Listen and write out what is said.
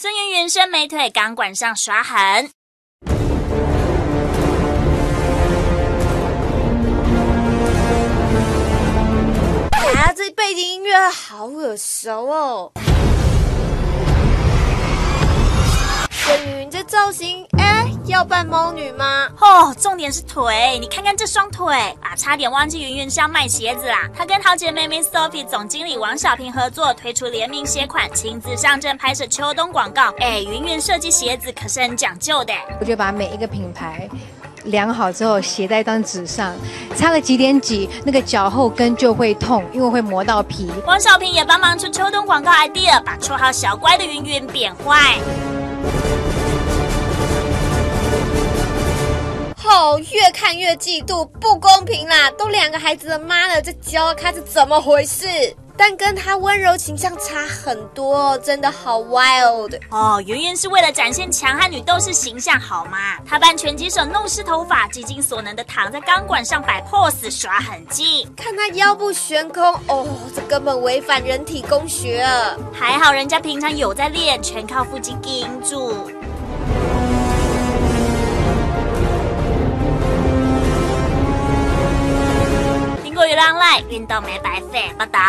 孙云云伸美腿，钢管上刷痕。啊，这背景音乐好耳熟哦！孙云云这造型，哎，要扮猫女吗？哦，重点是腿，你看看这双腿啊，差点忘记云云是要卖鞋子啦。她跟好姐妹妹 Sophie 总经理王小平合作推出联名鞋款，亲自上阵拍摄秋冬广告。哎，云云设计鞋子可是很讲究的。我就把每一个品牌量好之后写在一张纸上，差了几点几，那个脚后跟就会痛，因为会磨到皮。王小平也帮忙出秋冬广告 idea，把绰号小乖的云云变坏。哦，越看越嫉妒，不公平啦！都两个孩子的妈了，这教他是怎么回事？但跟他温柔形象差很多，真的好 wild 哦！圆圆是为了展现强悍女斗士形象，好吗？她扮拳击手弄湿头发，极尽所能的躺在钢管上摆 pose 耍狠劲，看她腰部悬空，哦，这根本违反人体工学啊！还好人家平常有在练，全靠腹肌顶住。运动没白费，不倒。